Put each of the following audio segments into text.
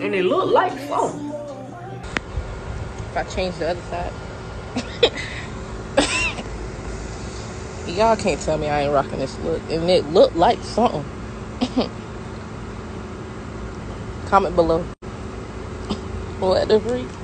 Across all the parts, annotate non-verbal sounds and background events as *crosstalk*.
and it looked like something. If I change the other side. *laughs* Y'all can't tell me I ain't rocking this look. And it looked like something. *laughs* Comment below. *laughs* What the freak?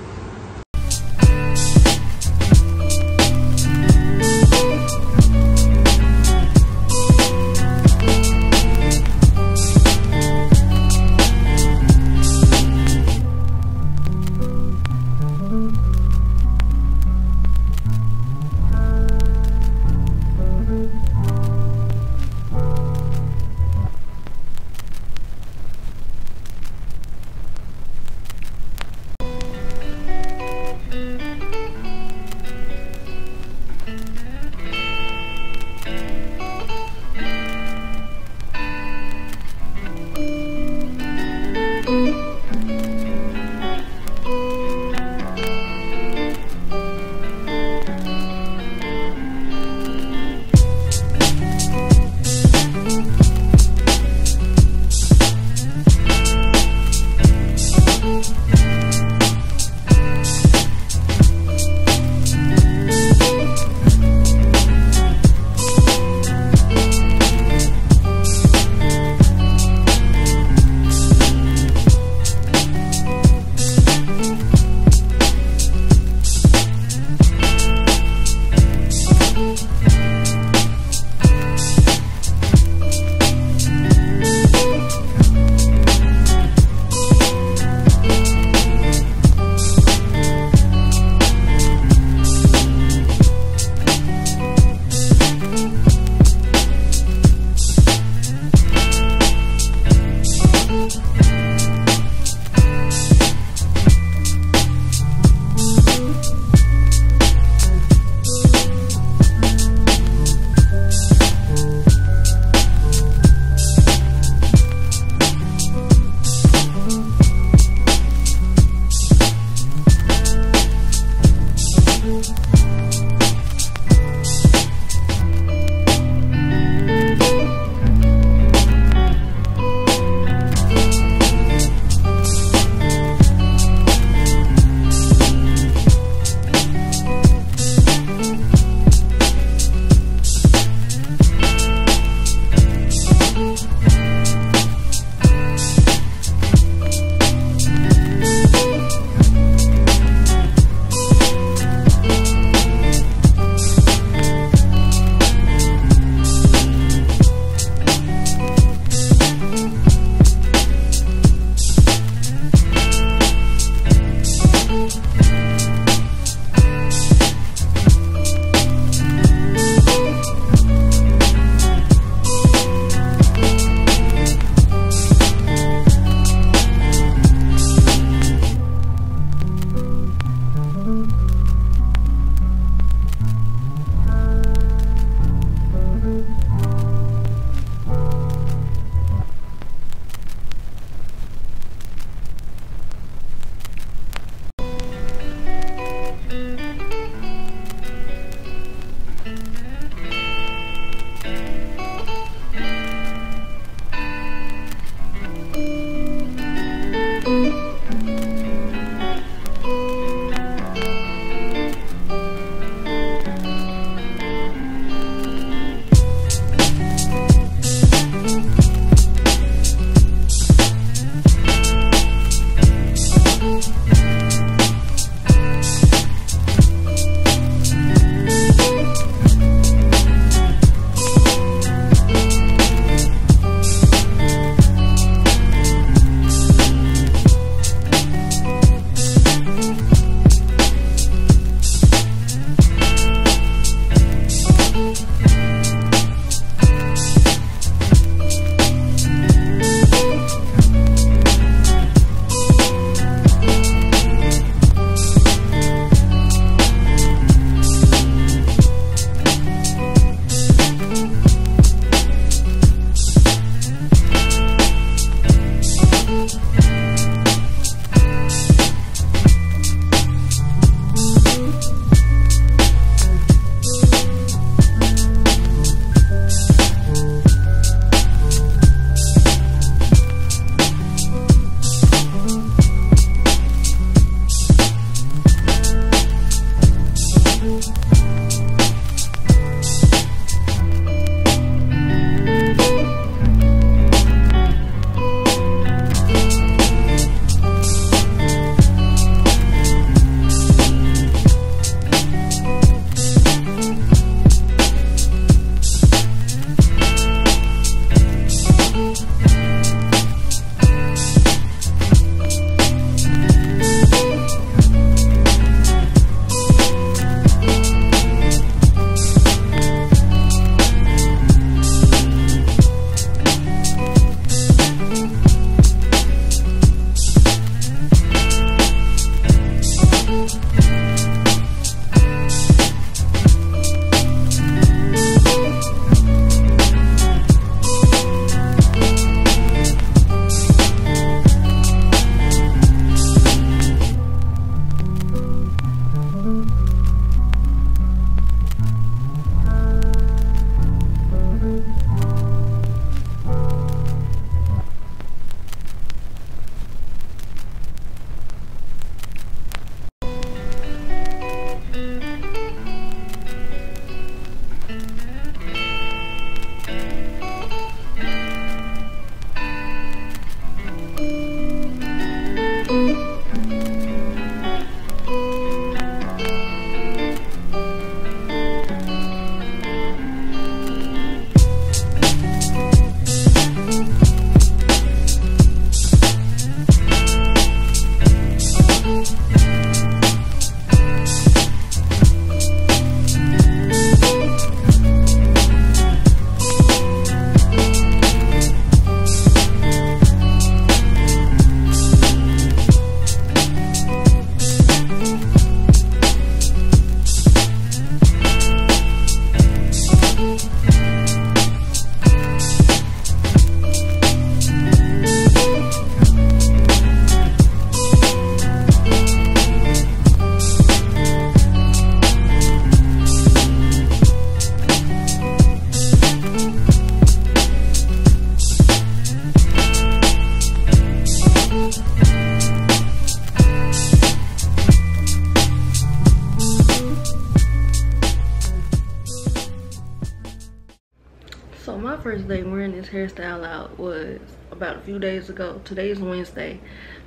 Hairstyle out was about a few days ago. Today's Wednesday.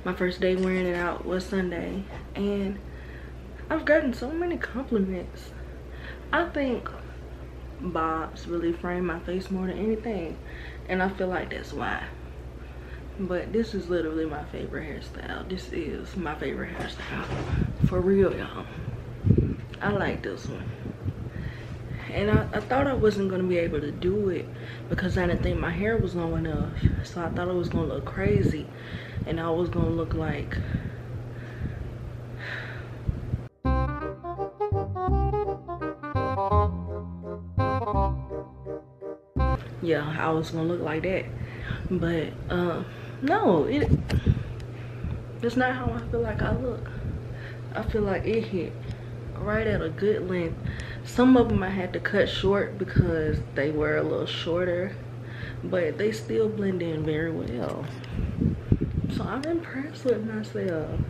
My first day wearing it out was Sunday. And I've gotten so many compliments. I think bobs really frame my face more than anything. And I feel like that's why. But this is literally my favorite hairstyle. This is my favorite hairstyle. For real, y'all. I like this one and I, I, thought I wasn't gonna be able to do it because I didn't think my hair was long enough. So I thought it was gonna look crazy. And I was gonna look like yeah I was gonna look like that. But uh, no it that's not how I feel like I look. I feel like it hit right at a good length some of them i had to cut short because they were a little shorter but they still blend in very well. So i'm impressed with myself.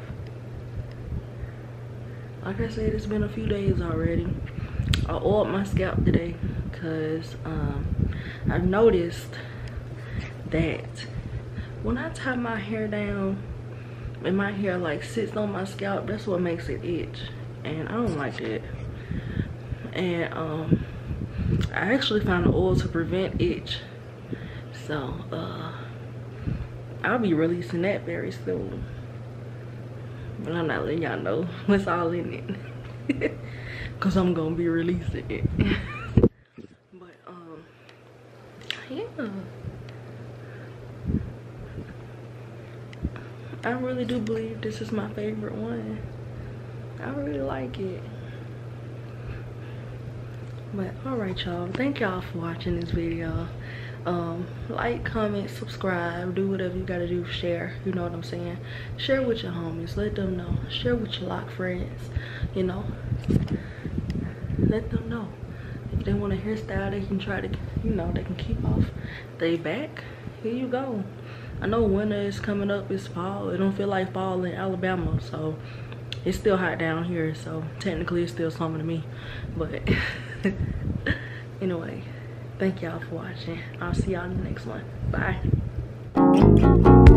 Like i said it's been a few days already. I oiled my scalp today because um i've noticed that when i tie my hair down and my hair like sits on my scalp that's what makes it itch and i don't like it and um i actually found an oil to prevent itch. So uh i'll be releasing that very soon. But i'm not letting y'all know *laughs* what's all in it. *laughs* Because i'm gonna be releasing it. *laughs* But um yeah. I really do believe this is my favorite one. I really like it but all right y'all. Thank y'all for watching this video. Um like comment subscribe. Do whatever you gotta do. Share. You know what i'm saying? Share with your homies. Let them know. Share with your loc friends. You know? Let them know. If they want a hairstyle they can try to you know they can keep off they back. Here you go. I know winter is coming up. It's fall. It don't feel like fall in alabama so it's still hot down here. So technically it's still summer to me. But *laughs* *laughs* anyway thank y'all for watching. I'll see y'all in the next one. Bye